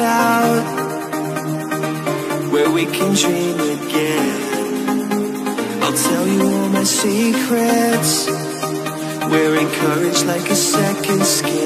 out Where we can dream again. I'll tell you all my secrets. We're encouraged like a second skin.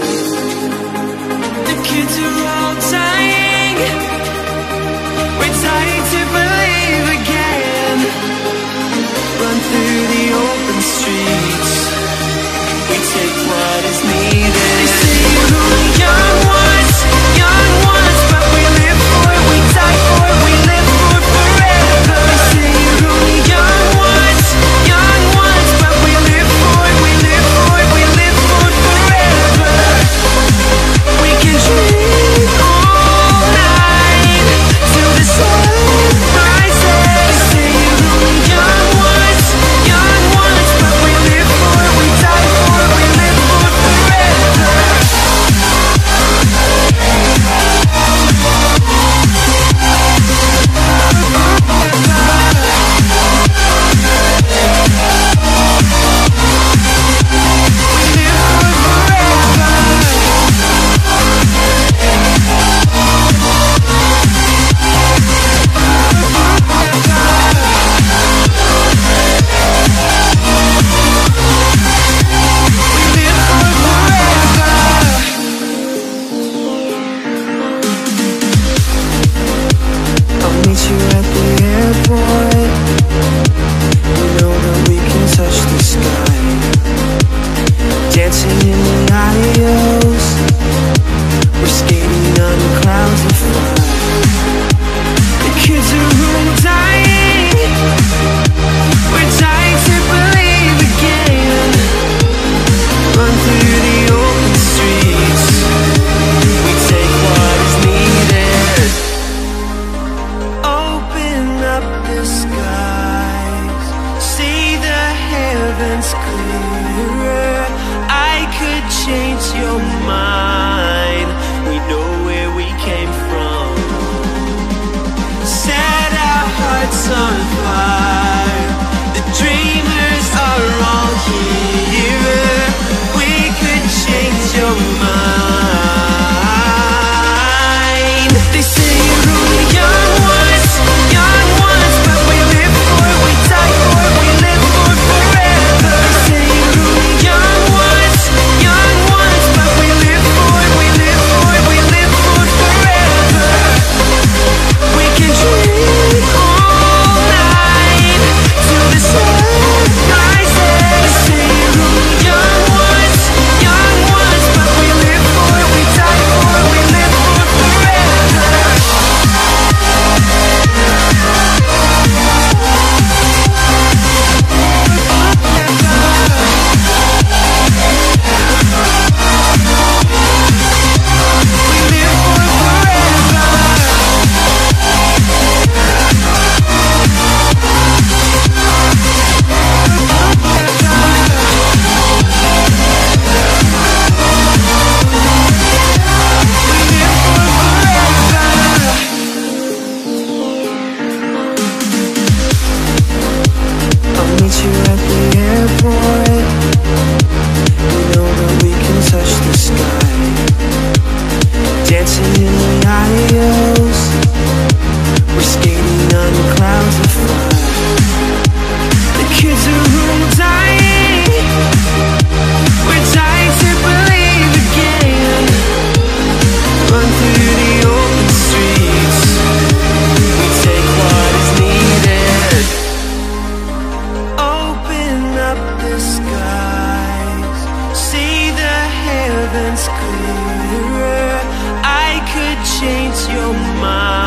Heavens clearer. I could change your mind.